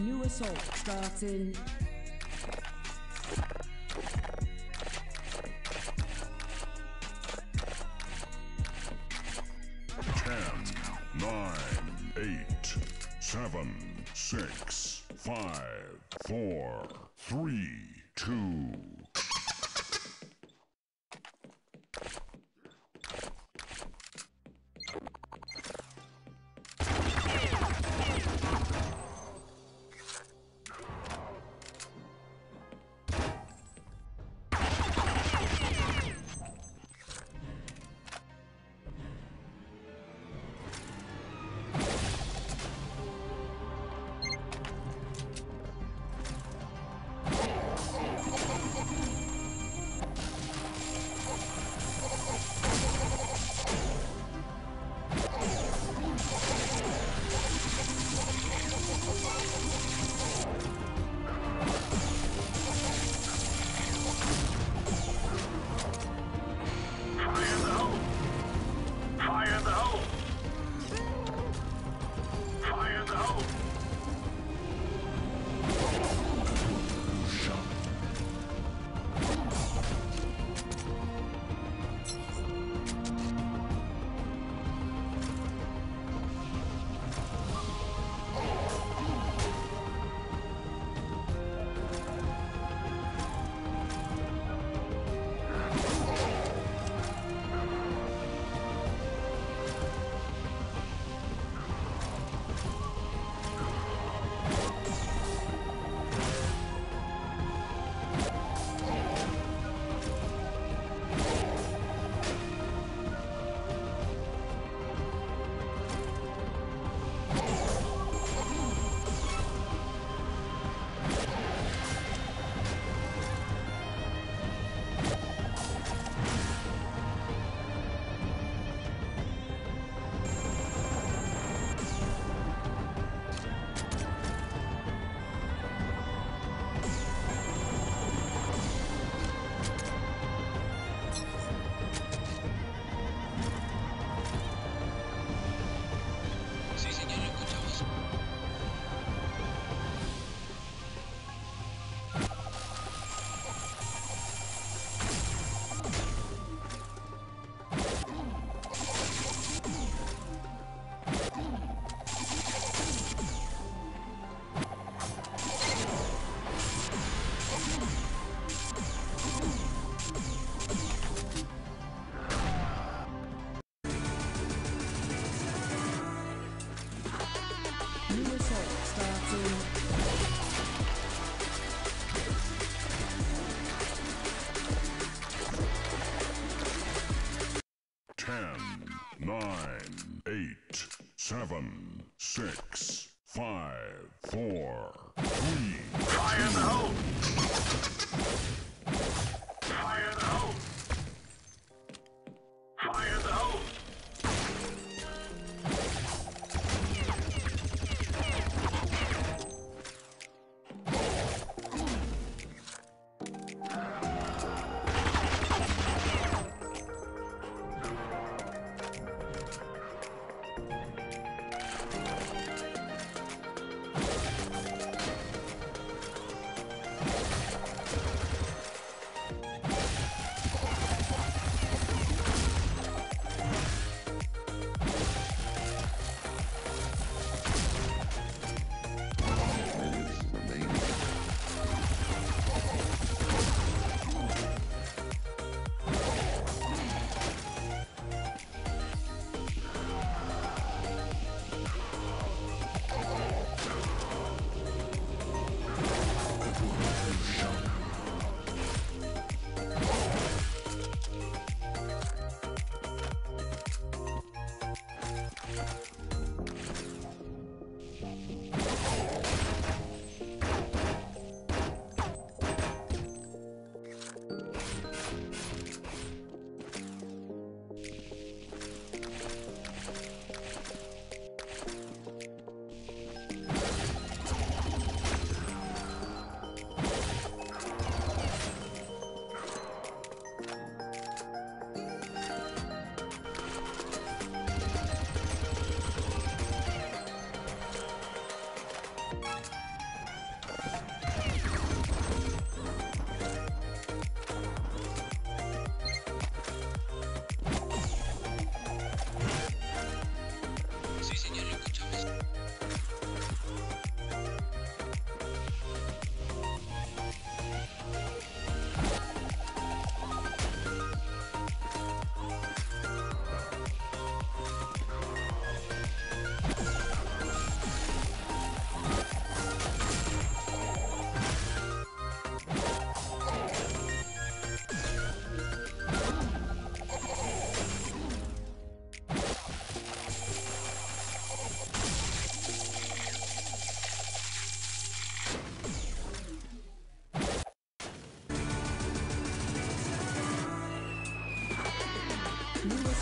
New assault starting. Ten, nine, eight, seven, six, five, four, three, two. Nine, eight, seven, six, five, four, three. Fire in the!